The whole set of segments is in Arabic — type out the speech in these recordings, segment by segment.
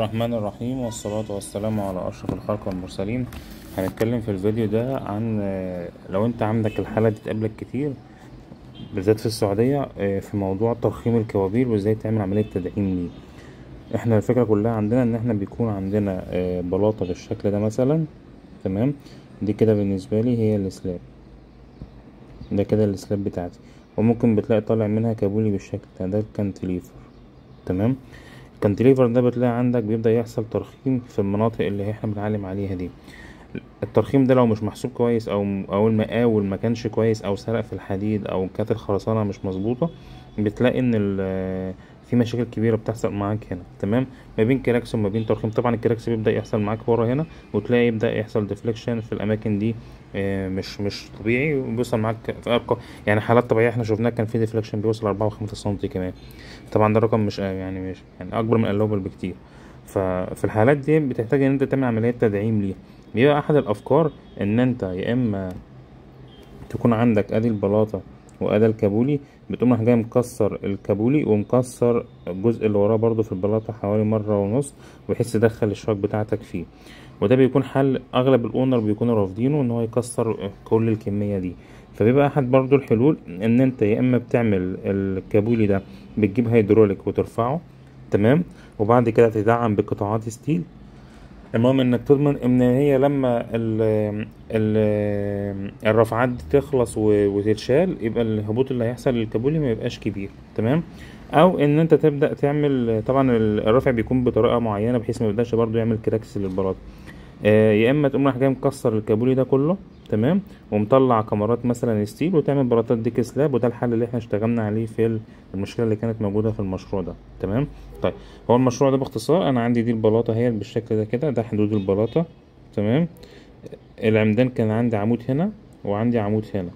الرحمن الرحيم والصلاة والسلام على أشرف الخلق والمرسلين. هنتكلم في الفيديو ده عن آه، لو أنت عندك الحالة دي تقابلك كتير بالذات في السعودية آه، في موضوع ترخيم الكوابيل وإزاي تعمل عملية تدعيم ليه إحنا الفكرة كلها عندنا إن إحنا بيكون عندنا آه، بلاطة بالشكل ده مثلا تمام؟ دي كده بالنسبة لي هي ال slab. ده كده ال slab بتاعتي. وممكن بتلاقي طالع منها كابولي بالشكل ده ده ال cantilever تمام؟ ال cantilever ده بتلاقي عندك بيبدأ يحصل ترخيم في المناطق اللي إحنا بنعلم عليها دي. الترخيم ده لو مش محسوب كويس أو أو المقاول ما كانش كويس أو سرق في الحديد أو كانت الخرسانة مش مظبوطة بتلاقي إن في مشاكل كبيرة بتحصل معاك هنا تمام؟ ما بين cracks وما بين ترخيم طبعا ال cracks بيبدأ يحصل معاك ورا هنا وتلاقي يبدأ يحصل deflection في الأماكن دي آه، مش مش طبيعي وبيوصل معاك في ارقام يعني حالات طبيعية إحنا شفناها كان في deflection بيوصل 4 و5 سم كمان. طبعا ده رقم مش يعني مش يعني أكبر من ال allowable بكتير. ففي الحالات دي بتحتاج إن أنت تعمل عمليات تدعيم ليها. بيبقى أحد الأفكار إن أنت يا إما تكون عندك أدي البلاطة وادي الكابولي. بتقوم راح جاي مكسر الكابولي ومكسر الجزء اللي وراه برضو في البلاطة حوالي مرة ونص بحيث تدخل الشباك بتاعتك فيه. وده بيكون حل أغلب ال owner بيكونوا رافضينه إن هو يكسر كل الكمية دي. فبيبقى أحد برضو الحلول إن أنت يا إما بتعمل الكابولي ده بتجيب هيدروليك وترفعه تمام؟ وبعد كده تدعم بقطاعات steel المهم إنك تضمن إن هي لما ال ال الرفعات دي تخلص وتتشال يبقى الهبوط اللي هيحصل للكابولي ما يبقاش كبير تمام؟ أو إن أنت تبدأ تعمل طبعا الرفع بيكون بطريقة معينة بحيث ما يبدأش برضو يعمل cracks للبلاط. آه، يا إما تقوم رايح جاي مكسر الكابولي ده كله تمام؟ ومطلع كمرات مثلا ستيل وتعمل بلاطات ديك سلاب وده الحل اللي إحنا اشتغلنا عليه في المشكلة اللي كانت موجودة في المشروع ده تمام؟ طيب هو المشروع ده باختصار أنا عندي دي البلاطة هي بالشكل ده كده ده حدود البلاطة تمام؟ العمدان كان عندي عمود هنا وعندي عمود هنا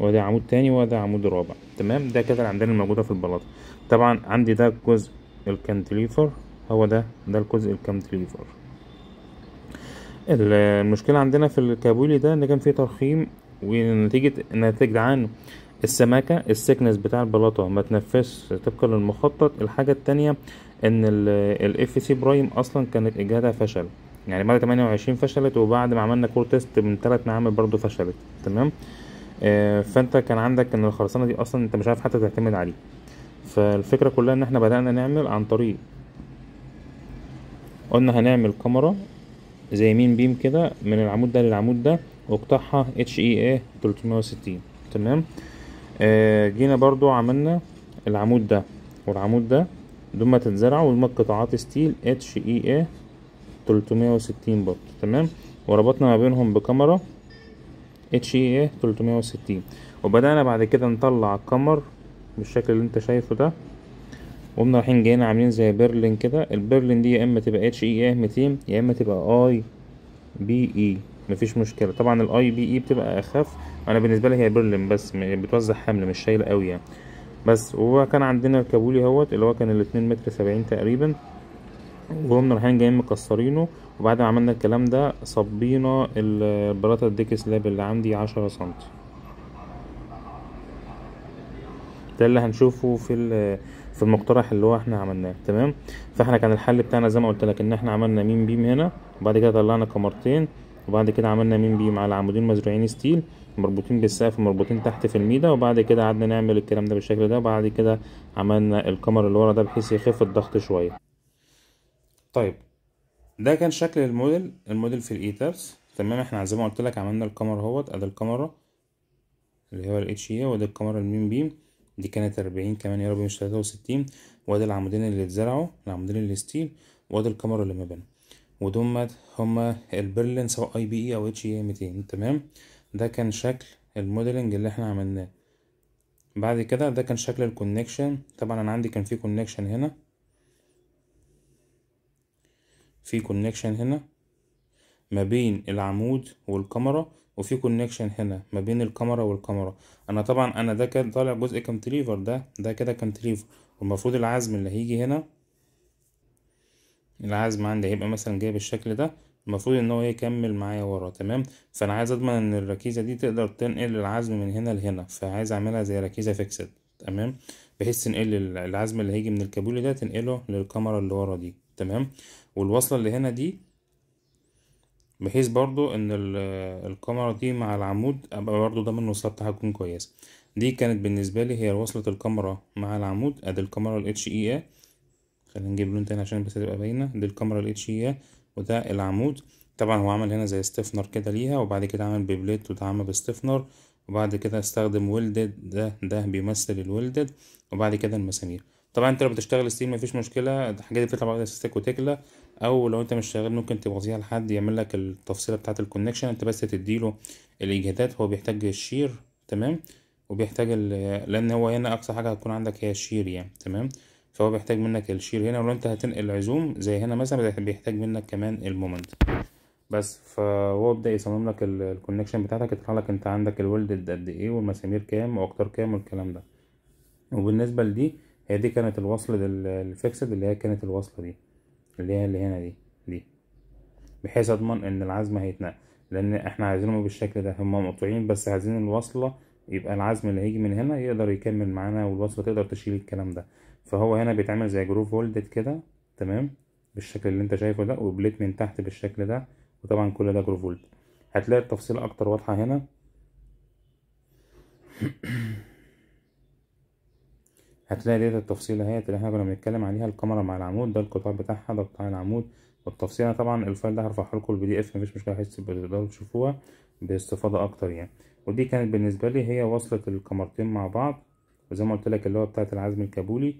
وده عمود تاني وده عمود رابع تمام؟ ده كده العمدان الموجودة في البلاطة. طبعا عندي ده جزء ال cantilever هو ده ده الجزء ال cantilever ال- المشكلة عندنا في الكابولي ده إن كان فيه ترخيم ونتيجة نتيجة عنه السماكة ال thickness بتاع البلاطة ما تنفذش طبقا للمخطط. الحاجة التانية إن ال fc prime أصلا كانت إجهادها فشل. يعني بعد 28 فشلت وبعد ما عملنا core test من ثلاث معامل برضو فشلت. تمام؟ آه، فأنت كان عندك إن الخرسانة دي أصلا أنت مش عارف حتى تعتمد عليه. فالفكرة كلها إن إحنا بدأنا نعمل عن طريق قلنا هنعمل كمرة زي main beam كده من العمود ده للعمود ده وقطعها HEA 360 تمام؟ آه جينا برضو عملنا العمود ده والعمود ده دول تتزرعوا ودول قطاعات steel HEA 360 برضو. تمام؟ وربطنا ما بينهم بكمرة HEA 360 وبدأنا بعد كده نطلع كمر بالشكل اللي انت شايفه ده. وقمنا رايحين جايين عاملين زي purlin كده. ال purlin دي يا إما تبقى HEA 200 يا إما تبقى IPE مفيش مشكلة. طبعا ال IPE بتبقى أخف. أنا بالنسبة لي هي purlin بس بتوزع حمل مش شايلة قوي يعني. بس وهو كان عندنا الكابولي أهوت اللي هو كان الاتنين متر سبعين تقريبا. وقمنا رايحين جايين مكسرينه. وبعد ما عملنا الكلام ده صبينا البلاطه ال deck slab اللي عندي عشرة سنتي. ده اللي هنشوفه في في المقترح اللي هو إحنا عملناه تمام؟ فاحنا كان الحل بتاعنا زي ما قلت لك ان إحنا عملنا main beam هنا وبعد كده طلعنا كمرتين وبعد كده عملنا main beam على عمودين مزروعين steel مربوطين بالسقف مربوطين تحت في الميدا وبعد كده قعدنا نعمل الكلام ده بالشكل ده وبعد كده عملنا الكمر اللي ورا ده بحيث يخف الضغط شوية. طيب ده كان شكل الموديل الموديل في ال ETABS تمام؟ إحنا زي ما قلت لك عملنا الكمرة اهوت ادي الكمرة اللي هو ال HE وادي الكمرة ال main beam. دي كانت أربعين كمان يا رب مش تلاتة وستين. وادي العمودين اللي اتزرعوا العمودين ال steel وادي الكمرة اللي ما بينهم ودول هما ال purlin سواء IPE أو HE 200 تمام؟ ده كان شكل ال modeling اللي إحنا عملناه. بعد كده ده كان شكل ال connection طبعا أنا عندي كان في connection هنا. في connection هنا ما بين العمود والكمرة وفي connection هنا ما بين الكمرة والكمرة. أنا طبعا أنا ده كان طالع جزء cantilever ده ده كده cantilever والمفروض العزم اللي هيجي هنا العزم عندي هيبقى مثلا جاي بالشكل ده المفروض إن هو يكمل معايا ورا تمام؟ فأنا عايز أضمن إن الركيزة دي تقدر تنقل العزم من هنا لهنا فعايز أعملها زي ركيزة fixed تمام؟ بحيث تنقل العزم اللي هيجي من الكابولي ده تنقله للكمرة اللي ورا دي تمام؟ والوصلة اللي هنا دي بحيث برضو إن ال- الكمرة دي مع العمود أبقى برضو ضامن الوصلة بتاعها تكون كويسة دي كانت بالنسبة لي هي وصلة الكمرة مع العمود. أدي الكمرة ال HEA خلينا نجيب لون تاني عشان بس تبقى باينة. دي الكمرة ال HEA وده العمود. طبعا هو عمل هنا زي stiffener كده ليها وبعد كده عمل ب plate ودعمها ب stiffener وبعد كده استخدم welded ده ده بيمثل ال welded وبعد كده المسامير. طبعا أنت لو بتشتغل steel مفيش مشكلة الحاجات دي بتطلع بعد ستيك وتكلى أو لو أنت مش شغال ممكن تبعتها لحد يعمل لك التفصيلة بتاعة ال connection أنت بس تديله الإجهادات هو بيحتاج ال shear تمام؟ وبيحتاج لأن هو هنا أقصى حاجة هتكون عندك هي ال shear يعني تمام؟ فهو بيحتاج منك ال shear هنا. ولو أنت هتنقل عزوم زي هنا مثلا بيحتاج منك كمان ال moment. بس فهو بدأ يصمم لك ال connection بتاعتك يطلع لك أنت عندك ال weld قد إيه والمسامير كام وأقطار كام والكلام ده. وبالنسبة لدي هي دي كانت الوصلة ال fixed اللي هي كانت الوصلة دي اللي هي اللي هنا دي دي. بحيث اضمن إن العزم هيتنقل. لأن إحنا عايزينهم بالشكل ده هما مقطوعين بس عايزين الوصلة يبقى العزم اللي هيجي من هنا يقدر يكمل معانا والوصلة تقدر تشيل الكلام ده. فهو هنا بيتعمل زي groove welded كده تمام؟ بالشكل اللي أنت شايفه ده و plate من تحت بالشكل ده وطبعا كل ده groove weld هتلاقي التفصيلة أكتر واضحة هنا. هتلاقي ديت التفصيلة اهي اللي إحنا كنا بنتكلم عليها الكمرة مع العمود ده القطاع بتاعها ده قطاع العمود. والتفصيلة طبعا ال file ده هرفعه لكم ال PDF مفيش مشكلة بحيث تقدروا تشوفوها باستفاضة أكتر يعني. ودي كانت بالنسبة لي هي وصلة الكمرتين مع بعض وزي ما قلت لك اللي هو بتاعة العزم الكابولي.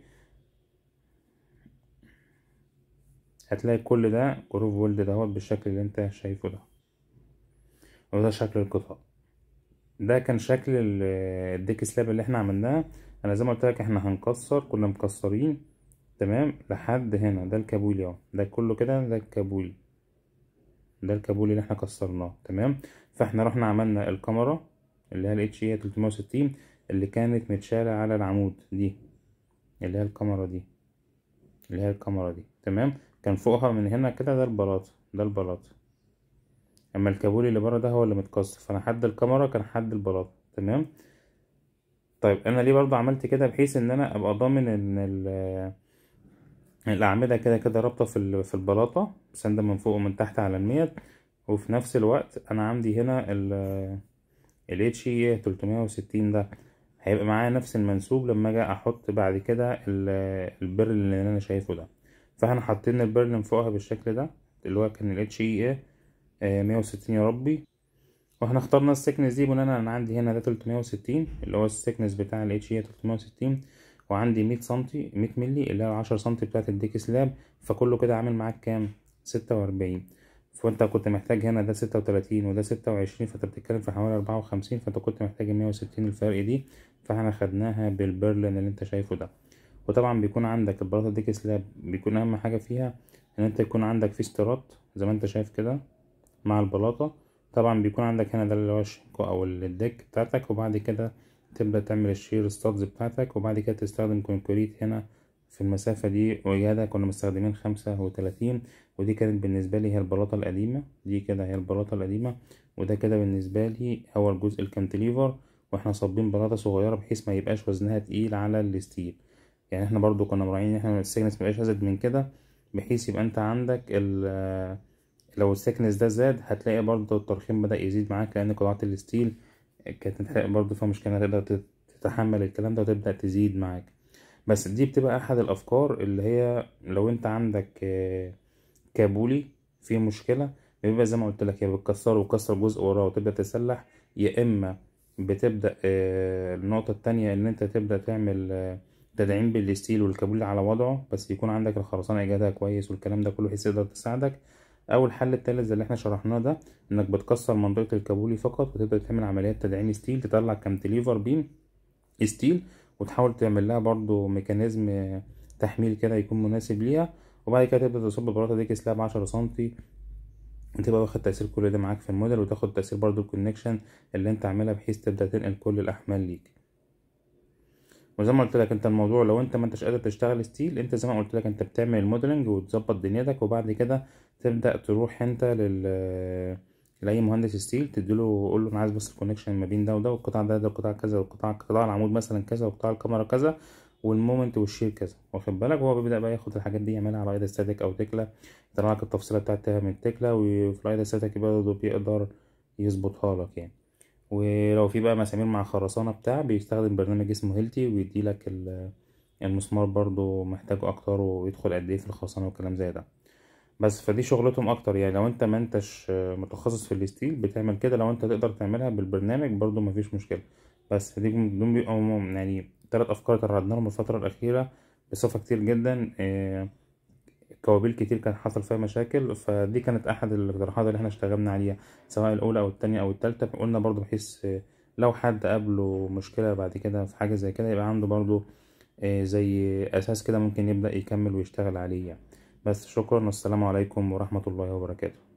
هتلاقي كل ده groove weld دهوت بالشكل اللي انت شايفه ده. وده شكل القطاع ده كان شكل ال- ال deck slab اللي إحنا عملناها أنا زي ما قلت لك إحنا هنكسر كنا مكسرين. تمام؟ لحد هنا. ده الكابولي اهو. ده كله كده ده الكابولي ده الكابولي اللي إحنا كسرناه. تمام؟ فاحنا رحنا عملنا الكمرة اللي هي ال HE 360 اللي كانت متشالة على العمود. دي. اللي هي الكمرة دي. اللي هي الكمرة دي. تمام؟ كان فوقها من هنا كده ده البلاط. ده البلاط. أما الكابولي اللي بره ده هو اللي متكسر. فأنا حد الكاميرا كان حد البلاط. تمام؟ طيب أنا ليه برضه عملت كده بحيث إن أنا أبقى ضامن إن ال- الأعمدة كده كده رابطة في في البلاطة؟ سنده من فوق ومن تحت على الميت. وفي نفس الوقت أنا عندي هنا ال ال HE 360 ده. هيبقى معايا نفس المنسوب لما أجي أحط بعد كده ال- البرل اللي أنا شايفه ده. فإحنا حاطين ال purlin من فوقها بالشكل ده اللي هو كان ال HE 160 يا ربي. وإحنا اخترنا ال thickness دي بناء أنا عندي هنا ده 360 اللي هو ال thickness بتاع ال HE 360 وعندي 100 سنتي 100 ملي اللي هي 10 سنتي بتاعت ال deck slab فكله كده عامل معاك كام؟ 46 فأنت كنت محتاج هنا ده 36 وده 26 فأنت بتتكلم في حوالي 54 فأنت كنت محتاج 160 الفرق دي. فإحنا خدناها بال purlin اللي أنت شايفه ده. وطبعا بيكون عندك البلاطة deck slab بيكون أهم حاجة فيها إن أنت يكون عندك فيه shear stud زي ما أنت شايف كده. مع البلاطة. طبعا بيكون عندك هنا ده اللي هو الشنكو أو ال deck بتاعتك وبعد كده تبدأ تعمل ال shear studs بتاعتك وبعد كده تستخدم concrete هنا في المسافة دي. وإجهادها كنا مستخدمين خمسة وتلاتين ودي كانت بالنسبة لي هي البلاطة القديمة. دي كده هي البلاطة القديمة وده كده بالنسبة لي هو الجزء ال cantilever. وإحنا صابين بلاطة صغيرة بحيث ما يبقاش وزنها تقيل على ال steel. يعني إحنا برضو كنا مراعيين إن إحنا ال thickness ميبقاش أزيد من كده بحيث يبقى أنت عندك ال لو ال thickness ده زاد هتلاقي برضو الترخيم بدأ يزيد معاك لأن قطاعات ال steel كانت برضو فيها مشكلة تقدر تتحمل الكلام ده وتبدأ تزيد معاك. بس دي بتبقى أحد الأفكار اللي هي لو أنت عندك كابولي فيه مشكلة بيبقى زي ما قلت لك يا بتكسره وتكسر جزء وراه وتبدأ تسلح يا إما بتبدأ النقطة التانية إن أنت تبدأ تعمل تدعيم بال steel والكابولي على وضعه بس يكون عندك الخرسانة إجهادها كويس والكلام ده كله بحيث يقدر تساعدك. أو الحل التالت زي اللي إحنا شرحناه ده إنك بتكسر منطقة الكابولي فقط وتبدأ تعمل عمليات تدعيم steel تطلع cantilever beam steel وتحاول تعمل لها برضو mechanism تحميل كده يكون مناسب ليها. وبعد كده تبدأ تصب البلاطة deck slab عشرة سنتي تبقى واخد تأثير كل ده معاك في الموديل وتاخد تأثير برضو ال connection اللي أنت عاملها بحيث تبدأ تنقل كل الأحمال ليك. وزي ما قلت لك انت الموضوع لو انت ما انتش قادر تشتغل steel انت زي ما قلت لك انت بتعمل ال modeling وتظبط دنيتك وبعد كده تبدأ تروح انت لل لأي مهندس steel تديله قول له أنا عايز بس ال connection ما بين ده وده والقطاع ده ده القطاع كذا والقطاع قطاع العمود مثلا كذا وقطاع الكمرة كذا وال moment وال shear كذا. واخد بالك؟ هو بيبدأ بقى ياخد الحاجات دي يعملها على IDEA StatiCa أو Tekla يطلع لك التفصيلة بتاعتها من ال Tekla وفي ال IDEA StatiCa برضه بيقدر يظبطها لك يعني. ولو في بقى مسامير مع خرسانة بتاع بيستخدم برنامج اسمه Hilti ويديلك ال- المسمار برضو محتاجه أكتر ويدخل قد إيه في الخرسانة والكلام زي ده. بس فدي شغلتهم أكتر يعني لو أنت ما أنتش متخصص في ال steel بتعمل كده لو أنت تقدر تعملها بالبرنامج برضو مفيش مشكلة. بس دي دول بيبقوا يعني تلات أفكار اتعرضنا لهم الفترة الأخيرة بصفة كتير جدا آه، كوابيل كتير كان حصل فيها مشاكل فدي كانت أحد الاقتراحات اللي إحنا اشتغلنا عليها سواء الأولى أو التانية أو التالتة قلنا برضو بحيث لو حد قابله مشكلة بعد كده في حاجة زي كده يبقى عنده برضو آه، زي أساس كده ممكن يبدأ يكمل ويشتغل عليه يعني. بس شكرا والسلام عليكم ورحمة الله وبركاته.